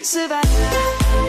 Savannah